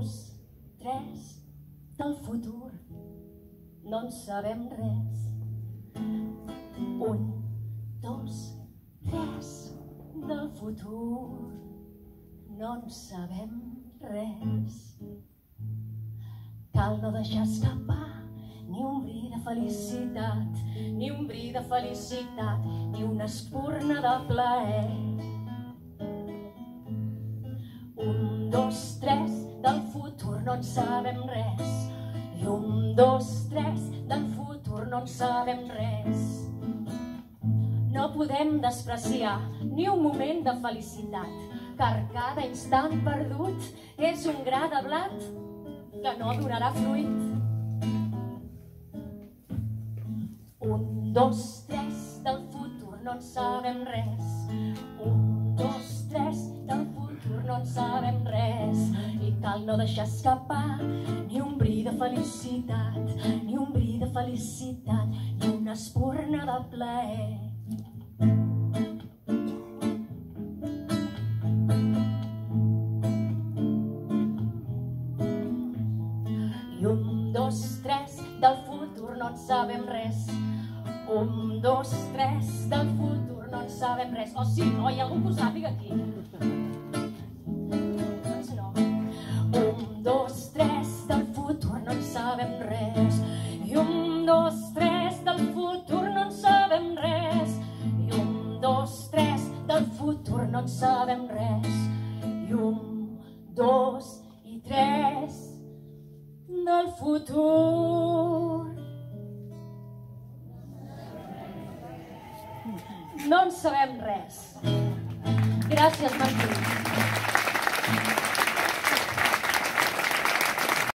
dos, tres, del futur no en sabem res. Un, dos, tres, del futur no en sabem res. Cal no deixar escapar ni un bri de felicitat, ni un bri de felicitat, ni una espurna de plaer. Un, dos, en sabem res. I un, dos, tres, del futur no en sabem res. No podem despreciar ni un moment de felicitat, car cada instant perdut és un gra de blat que no donarà fruit. Un, dos, tres, del futur no en sabem res. Un, cal no deixar escapar ni un bri de felicitat, ni un bri de felicitat, ni una espurna de plaer. I un, dos, tres, del futur no en sabem res. Un, dos, tres, del futur no en sabem res. O sí, no? Hi ha algú que ho sàpiga aquí? Sabem res. I un, dos i tres, del futur. No en sabem res. Gràcies, Martí.